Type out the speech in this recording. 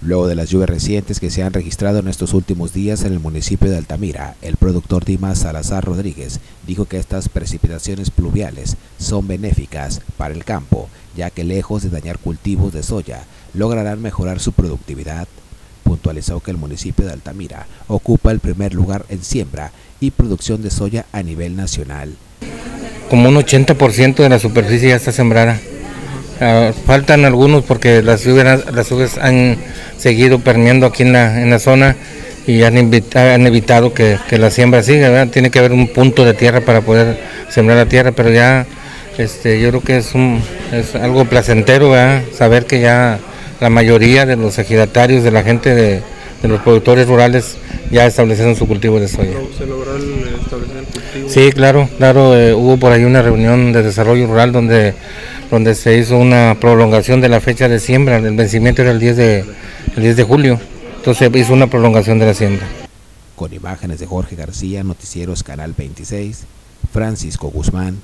Luego de las lluvias recientes que se han registrado en estos últimos días en el municipio de Altamira, el productor Dimas Salazar Rodríguez dijo que estas precipitaciones pluviales son benéficas para el campo, ya que lejos de dañar cultivos de soya, lograrán mejorar su productividad. Puntualizó que el municipio de Altamira ocupa el primer lugar en siembra y producción de soya a nivel nacional. Como un 80% de la superficie ya está sembrada. Uh, faltan algunos porque las lluvias, las lluvias han seguido permeando aquí en la, en la zona y han, han evitado que, que, la siembra siga. Tiene que haber un punto de tierra para poder sembrar la tierra, pero ya este, yo creo que es, un, es algo placentero saber que ya la mayoría de los ejidatarios, de la gente de, de los productores rurales ya establecieron su cultivo de soya. ¿Se logró el establecer el cultivo? Sí, claro, claro, eh, hubo por ahí una reunión de desarrollo rural donde donde se hizo una prolongación de la fecha de siembra, el vencimiento era el 10 de, el 10 de julio, entonces hizo una prolongación de la siembra. Con imágenes de Jorge García, Noticieros Canal 26, Francisco Guzmán.